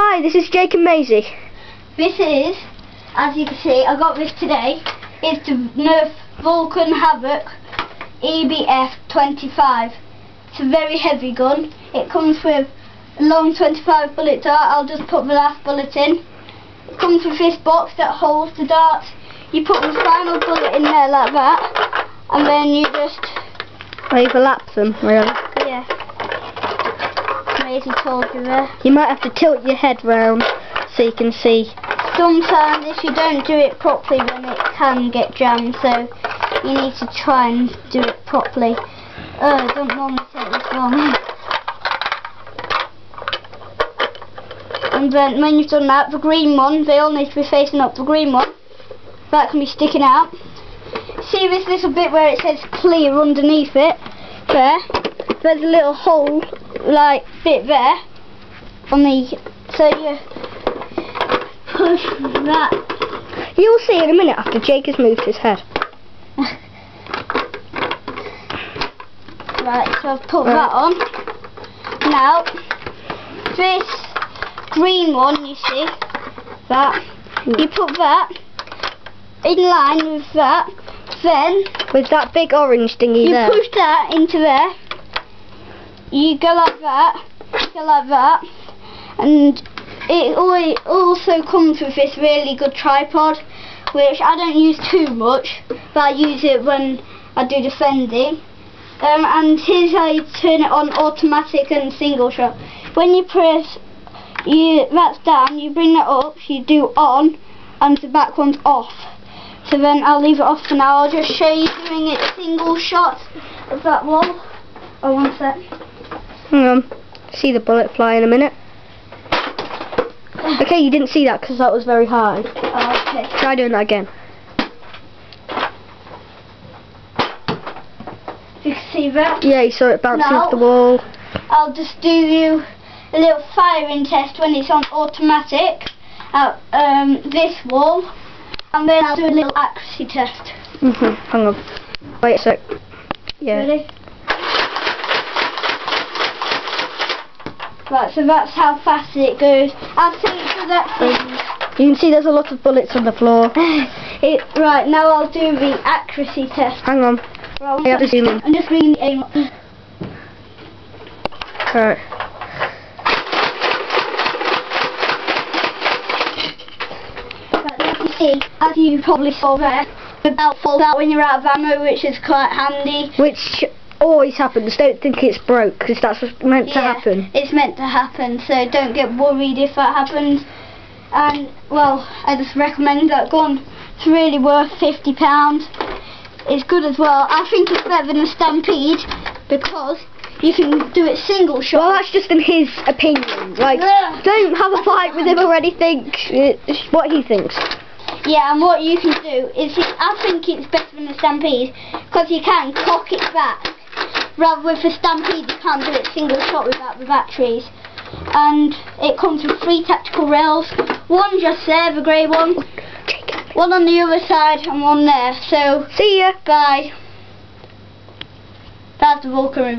Hi, this is Jake and Maisie. This is, as you can see, I got this today. It's the Nerf Vulcan Havoc EBF 25. It's a very heavy gun. It comes with a long 25 bullet dart. I'll just put the last bullet in. It comes with this box that holds the darts. You put the final bullet in there like that, and then you just Overlap them, really. Maisie told you there. You might have to tilt your head round so you can see. Sometimes if you don't do it properly then it can get jammed so you need to try and do it properly. Oh, I don't normally take this long. And then when you've done that, the green one, they all need to be facing up. The green one, that can be sticking out. See this little bit where it says clear underneath it? There. There's a little hole, like, bit there. On the, so you push that You'll see in a minute after Jake has moved his head. Right, so I've put Right. that on. Now, this green one, you see, that, you put that in line with that, then With that big orange thingy you there. push that into there, you go like that, go like that, and it also comes with this really good tripod, which I don't use too much, but I use it when I do defending. Um, and here's how you turn it on automatic and single shot. When you press you that's down, you bring that up, you do on, and the back one's off. So then I'll leave it off for now. I'll just show you doing it single shot of that wall. Oh, one sec. Hang on. See the bullet fly in a minute. Okay, you didn't see that because that was very high. Oh, okay. Try doing that again. You can see that. Yeah, you saw it bouncing No. off the wall. I'll just do you a little firing test when it's on automatic at um, this wall, and then I'll do a little accuracy test. Mhm. Hang on. Wait a sec. Yeah. Ready? Right, so that's how fast it goes. I think for that thing. You can see there's a lot of bullets on the floor. It, right, now I'll do the accuracy test. Hang on. Right, I have zoom in. I'm just reading the aim. Right. Right, as you see, as you probably saw there, the belt falls out when you're out of ammo, which is quite handy. Which always happens. Don't think it's broke because that's what's meant to happen. It's meant to happen, so don't get worried if that happens. And, well, I just recommend that gun. It's really worth £50. It's good as well. I think it's better than a Stampede because you can do it single shot. Well, that's just in his opinion. Like, Ugh. don't have a fight with him already. Think it's what he thinks. Yeah, and what you can do is, I think it's better than a Stampede because you can cock it back. Rather with a Stampede, you can't do it single shot without the batteries. And it comes with three tactical rails. One just there, the grey one. One on the other side and one there. So, See ya. bye. That's the Vulcan.